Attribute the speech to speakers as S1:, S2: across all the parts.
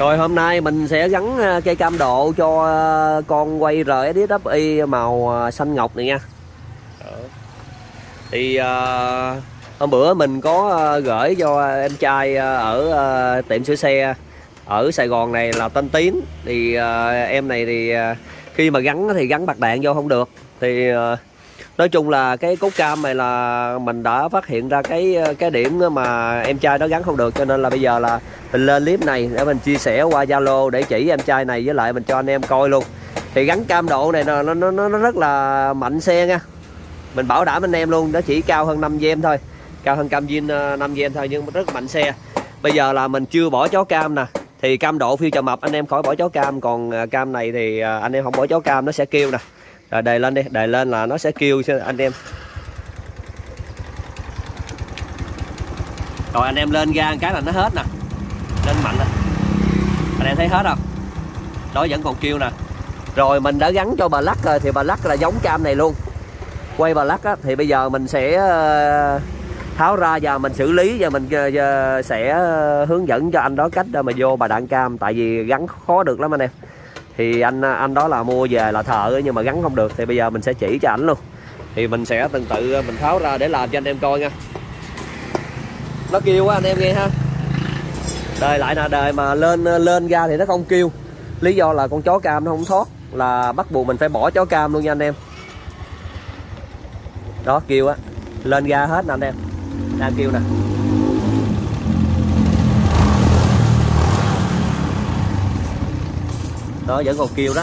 S1: Rồi hôm nay mình sẽ gắn ờ, cây cam độ cho ờ, con quay RSXI màu ờ, xanh ngọc này nha. Thì hôm bữa mình có gửi cho em trai ở tiệm sửa xe ở Sài Gòn này là tên Tiến. Thì em này thì khi mà gắn thì gắn bạc đạn vô không được. Thì ờ, nói chung là cái cốt cam này là mình đã phát hiện ra cái ờ, cái điểm mà em trai nó gắn không được cho nên là bây giờ là mình lên clip này để mình chia sẻ qua Zalo để chỉ em trai này với lại mình cho anh em coi luôn. Thì gắn cam độ này nó nó nó, rất là mạnh xe nha. Mình bảo đảm anh em luôn nó chỉ cao hơn 5 gem thôi cao hơn cam zin ờ, 5 gem thôi nhưng rất mạnh xe. Bây giờ là mình chưa bỏ chó cam nè thì cam độ phiêu trà mập anh em khỏi bỏ chó cam còn ờ, cam này thì anh em không bỏ chó cam nó sẽ kêu nè rồi đầy lên đi đầy lên là nó sẽ kêu cho anh em. Rồi anh em lên ga cái là nó hết nè. Lên mạnh nè. Anh em thấy hết không? Đó vẫn còn kêu nè. Rồi mình đã gắn cho bà lắc rồi thì bà lắc là giống cam này luôn. Quay bà lắc á, thì bây giờ mình sẽ ờ, tháo ra và mình xử lý và mình ờ, ờ, sẽ hướng dẫn cho anh đó cách để mà vô bà đạn cam. Tại vì gắn khó được lắm anh em thì anh anh đó là mua về là thợ nhưng mà gắn không được. Thì bây giờ mình sẽ chỉ cho ảnh luôn. Thì mình sẽ từng tự, mình tháo ra để làm cho anh em coi nha. Nó kêu quá anh em nghe ha. Đời lại là đời mà lên lên ra thì nó không kêu. Lý do là con chó cam nó không thoát, là bắt buộc mình phải bỏ chó cam luôn nha anh em. Đó, kêu á. Lên ra hết nè anh em. Đang kêu nè. Đó vẫn còn kêu đó.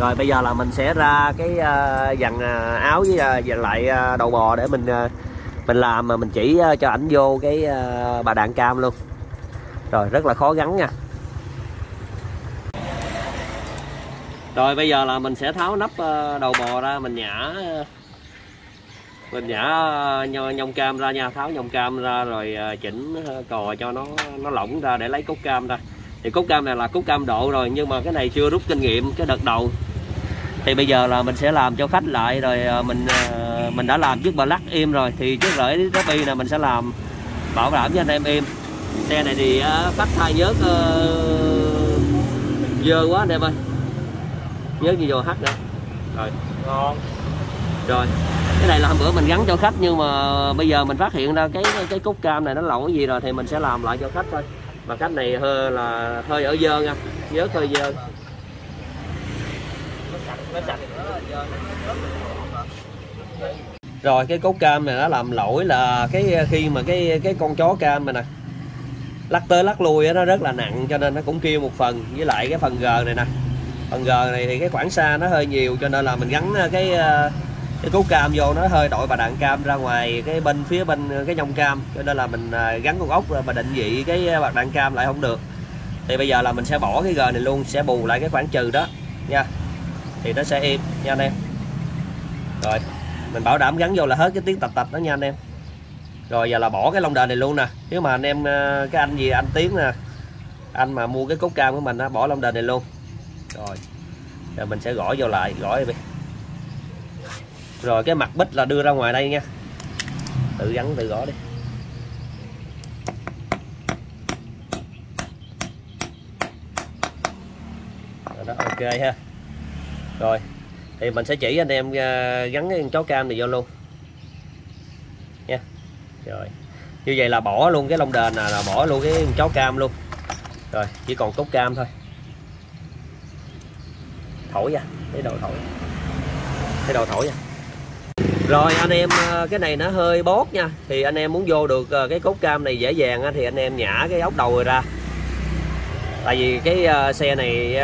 S1: Rồi bây giờ là mình sẽ ra cái uh, dàn uh, áo với uh, dàn lại uh, đầu bò để mình uh, mình làm mà mình chỉ uh, cho ảnh vô cái uh, bà đạn cam luôn. Rồi rất là khó gắn nha. Rồi bây giờ là mình sẽ tháo nắp uh, đầu bò ra mình nhả mình nhả nhông cam ra nha. Tháo nhông cam ra rồi chỉnh cò cho nó nó lỏng ra để lấy cốt cam ra thì cốt cam này là cốt cam độ rồi nhưng mà cái này chưa rút kinh nghiệm cái đợt đầu. Thì bây giờ là mình sẽ làm cho khách lại rồi à, mình à, mình đã làm chiếc bà lắc im rồi thì chiếc rễ Derby này mình sẽ làm bảo đảm cho anh em im. Xe này thì uh, khách thay nhớt uh, dơ quá anh em ơi. Nhớt như vô hắt nữa. Rồi.
S2: Ngon.
S1: Rồi. Cái này là hôm bữa mình gắn cho khách nhưng mà bây giờ mình phát hiện ra cái cái cốt cam này nó lỏng cái gì rồi thì mình sẽ làm lại cho khách thôi mà cách này hơi là hơi ở dơ nha. Nhớ hơi dơ. Rồi, cái cốt cam này nó làm lỗi là cái, khi mà cái cái con chó cam này nè, lắc tới lắc lui nó rất là nặng, cho nên nó cũng kêu một phần. Với lại cái phần g này nè. Phần g này thì cái khoảng xa nó hơi nhiều, cho nên là mình gắn ờ, cái ờ, cái cốt cam vô nó hơi đội bà đạn cam ra ngoài, cái bên phía bên, cái nhông cam. Cho nên là mình à, gắn con ốc mà định vị cái à, bạc đạn cam lại không được. Thì bây giờ là mình sẽ bỏ cái g này luôn, sẽ bù lại cái khoảng trừ đó, nha. Thì nó sẽ im, nha anh em. Rồi, mình bảo đảm gắn vô là hết cái tiếng tạch tạch đó nha anh em. Rồi, giờ là bỏ cái lông đền này luôn nè. Nếu mà anh em à, cái anh gì, anh tiến nè, anh mà mua cái cốt cam của mình á, bỏ lông đền này luôn. Rồi rồi mình sẽ gõ vô lại, gõ đi rồi, cái mặt bích là đưa ra ngoài đây nha. Tự gắn, tự gõ đi. Rồi đó, ok ha. Rồi, thì mình sẽ chỉ anh em à, gắn cái chó cam này vô luôn. Nha. Rồi, như vậy là bỏ luôn cái lông đền nè, là bỏ luôn cái chó cam luôn. Rồi, chỉ còn cốt cam thôi. Thổi ra, cái đầu thổi. Cái đầu thổi ra rồi, anh em ờ, cái này nó hơi bót nha. Thì anh em muốn vô được ờ, cái cốt cam này dễ dàng thì anh em nhả cái ốc đầu rồi ra. Tại vì cái ờ, xe này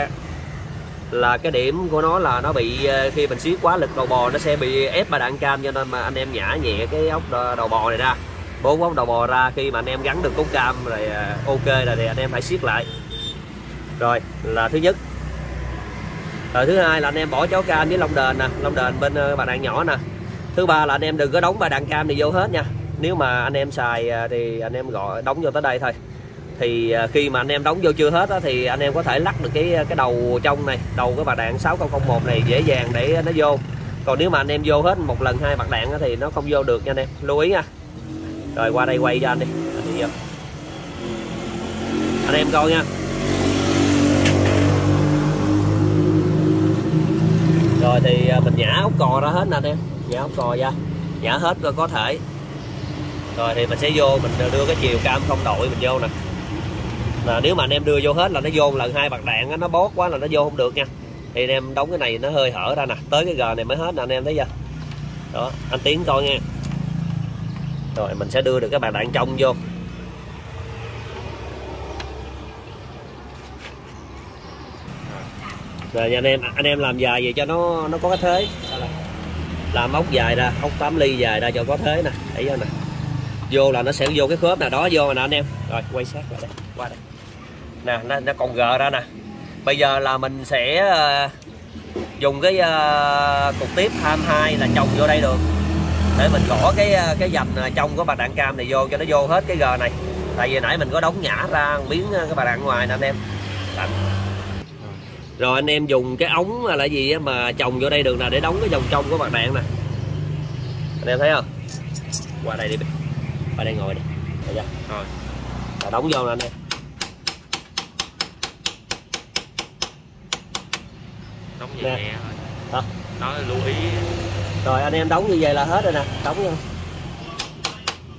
S1: là cái điểm của nó là nó bị khi mình siết quá lực đầu bò, nó sẽ bị ép ba đạn cam cho nên mà anh em nhả nhẹ cái ốc đầu bò này ra. Bốn ốc đầu bò ra, khi mà anh em gắn được cốt cam rồi ok rồi thì anh em phải siết lại. Rồi, là thứ nhất. Rồi thứ hai là anh em bỏ chó cam với lông đền nè. Lông đền bên bà đạn nhỏ nè thứ ba là anh em đừng có đóng bà đạn cam này vô hết nha. Nếu mà anh em xài à, thì anh em gọi đóng vô tới đây thôi. Thì à, khi mà anh em đóng vô chưa hết á, thì anh em có thể lắc được cái cái đầu trong này đầu cái bà đạn 6001 này dễ dàng để nó vô. Còn nếu mà anh em vô hết một lần hai bạc đạn á, thì nó không vô được nha anh em. Lưu ý nha. Rồi qua đây quay cho anh đi. Anh, đi vô. anh em coi nha. Rồi thì à, mình nhả ốc cò ra hết nè anh em. Nhả ốc cò ra. Nhả hết rồi có thể. Rồi thì mình sẽ vô, mình đưa cái chiều cam không đội mình vô nè. Là nếu mà anh em đưa vô hết là nó vô lần hai bạc đạn nó bót quá là nó vô không được nha. Thì anh em đóng cái này nó hơi hở ra nè. Tới cái gờ này mới hết nè anh em thấy chưa? Đó, anh tiến coi nha. Rồi mình sẽ đưa được cái bạc đạn trong vô. Rồi anh em anh em làm dài vậy cho nó nó có cái thế. Làm ốc dài ra ốc 8 ly dài ra cho có thế nè. Thấy chưa nè? Vô là nó sẽ vô cái khớp nào đó vô nè anh em. Rồi quay sát lại đây qua đây. Nè nó, nó còn gờ ra nè. Bây giờ là mình sẽ ờ, dùng cái uh, cục tiếp 22 là trồng vô đây được. Để mình gõ cái ờ, cái dầm trong của bạc đạn cam này vô cho nó vô hết cái gờ này. Tại vì nãy mình có đóng nhả ra miếng cái bạc đạn ngoài nè anh em. Đặng rồi anh em dùng cái ống là gì mà trồng vô đây được nè để đóng cái vòng trong của bạc đạn nè. Anh em thấy không? Qua đây đi qua đây ngồi đi. Rồi. Rồi đóng vô nè anh em.
S2: Đóng nhẹ
S1: Nè.
S2: thôi.
S1: Hả?
S2: nói lưu ý.
S1: Rồi anh em đóng như vậy là hết rồi nè. Đóng vô.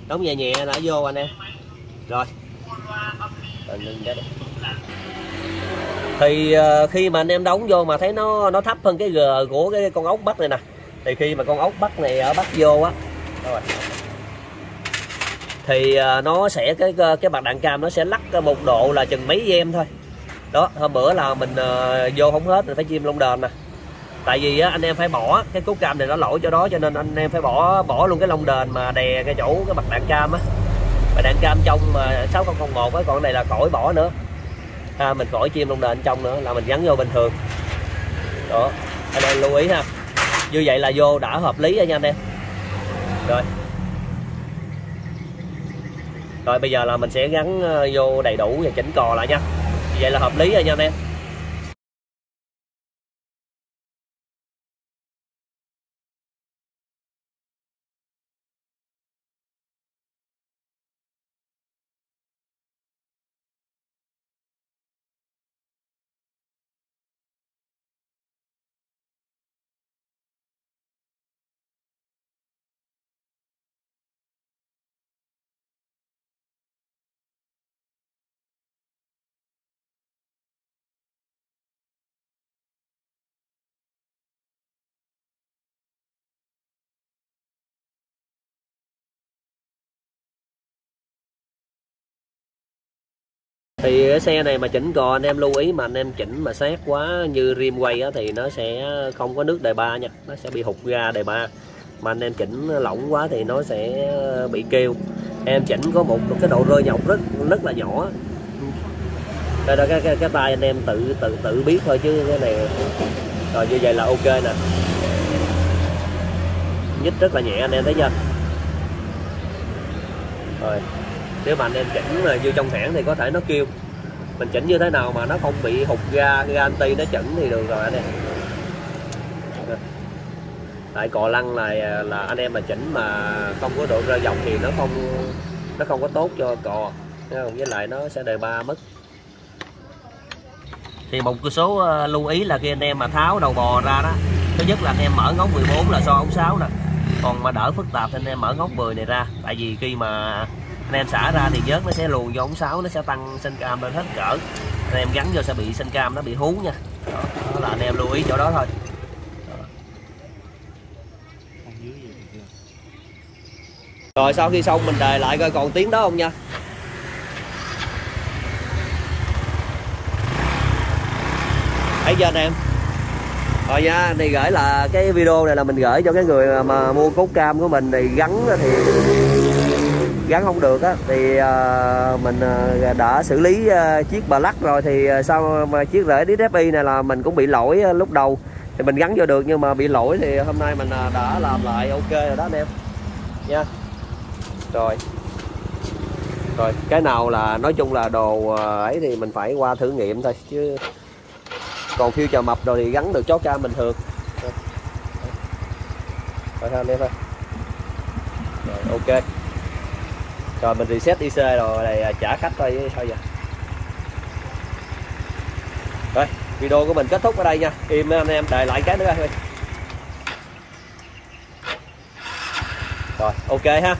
S1: Đóng nhẹ nhẹ đã vô anh em. Rồi. Rồi cái đi thì ờ, khi mà anh em đóng vô mà thấy nó nó thấp hơn cái g của cái con ốc bắt này nè thì khi mà con ốc bắt này ở bắt vô á rồi. Thì ờ, nó sẽ cái cái mặt đạn cam nó sẽ lắc một độ là chừng mấy em thôi. Đó hôm bữa là mình uh, vô không hết mình phải chim lông đờn nè. Tại vì á, anh em phải bỏ cái cú cam này nó lỗi cho đó cho nên anh em phải bỏ bỏ luôn cái lông đền mà đè cái chỗ cái mặt đạn cam á. Mà đạn cam trong mà 6001 á còn này là cõi bỏ nữa ha, mình khỏi chim lông đền trong nữa là mình gắn vô bình thường. Đó, anh em lưu ý ha. Như vậy là vô đã hợp lý rồi nha anh em rồi. Rồi, bây giờ là mình sẽ gắn ờ, vô đầy đủ và chỉnh cò lại nha. Vậy là hợp lý rồi nha anh em. Thì cái xe này mà chỉnh cò anh em lưu ý mà anh em chỉnh mà sát quá như rim quay á, thì nó sẽ không có nước đề ba nha. Nó sẽ bị hụt ra đề ba. Mà anh em chỉnh lỏng quá thì nó sẽ ờ, bị kêu. Em chỉnh có một cái độ rơi nhọc rất rất là nhỏ. Đây đó cái cái, cái tay anh em tự tự tự biết thôi chứ cái này rồi như vậy là ok nè. Nhích rất là nhẹ anh em thấy chưa? Rồi nếu mà anh em chỉnh mà như trong hãng thì có thể nó kêu. Mình chỉnh như thế nào mà nó không bị hụt ga ga anti nó chỉnh thì được rồi anh em. Tại cò lăn này là anh em mà chỉnh mà không có độ rơi dòng thì nó không nó không có tốt cho cò. Không? với lại nó sẽ đề ba mất. Thì một số ờ, lưu ý là khi anh em mà tháo đầu bò ra đó, thứ nhất là anh em mở ngóc 14 là so ống 6 nè. Còn mà đỡ phức tạp thì anh em mở ngóc 10 này ra. Tại vì khi mà anh em xả ra thì vớt nó sẽ lùi vô ống sáu nó sẽ tăng sinh cam lên hết cỡ. Anh em gắn vô sẽ bị sinh cam nó bị hú nha. Đó, đó là anh em lưu ý chỗ đó thôi. Rồi sau khi xong mình đề lại coi còn tiếng đó không nha. Thấy chưa anh em? Rồi nha thì gửi là cái video này là mình gửi cho cái người mà mua cốt cam của mình thì gắn thì gắn không được á thì uh, mình uh, đã xử lý uh, chiếc bà lắc rồi thì uh, sau mà chiếc rễ DFI này là mình cũng bị lỗi uh, lúc đầu. Thì mình gắn vô được nhưng mà bị lỗi thì hôm nay mình uh, đã làm lại ok rồi đó anh em. Nha. Rồi. Rồi cái nào là nói chung là đồ ấy thì mình phải qua thử nghiệm thôi chứ. Còn phiêu chờ mập rồi thì gắn được chó ca bình thường. Rồi thôi anh em thôi rồi ok rồi, mình reset IC rồi này à, trả khách thôi sao vậy? rồi, video của mình kết thúc ở đây nha. Im anh em, đợi lại cái nữa thôi. Rồi, ok ha.